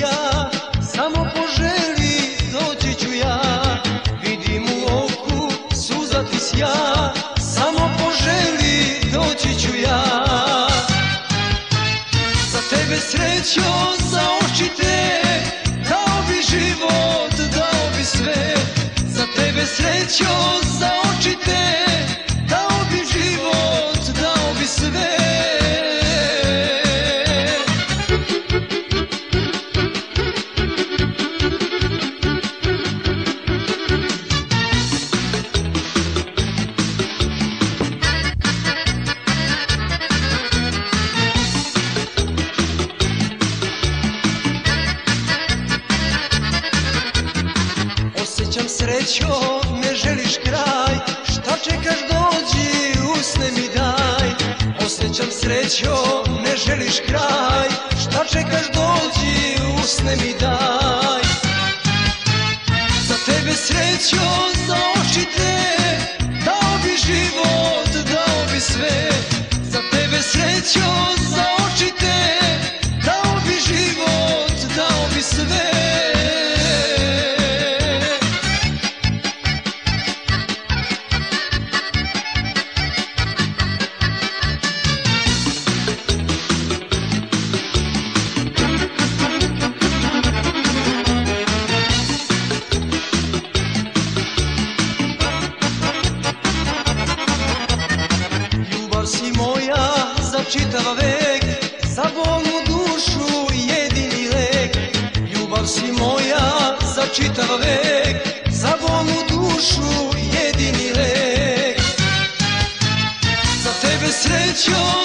ja, samo poželi doći ću ja. Vidim u oku suza ti sja, samo poželi doći ću ja. Za tebe srećo, za oči te, dao bi život, dao bi sve. Za tebe srećo, za oči te Osjećam srećo, ne želiš kraj. Šta čekaš dođi, usne mi daj. Osjećam srećo, ne želiš kraj. Šta čekaš dođi, usne mi daj. Za tebe srećo, za oči te Dao bi život, dao bi sve. Za tebe srećo, za oči te Dao bi život, dao bi sve čitav vek Za bolnu dušu jedini lek. Ljubav si moja za čitav vek Za bolnu dušu jedini lek. Za tebe srećo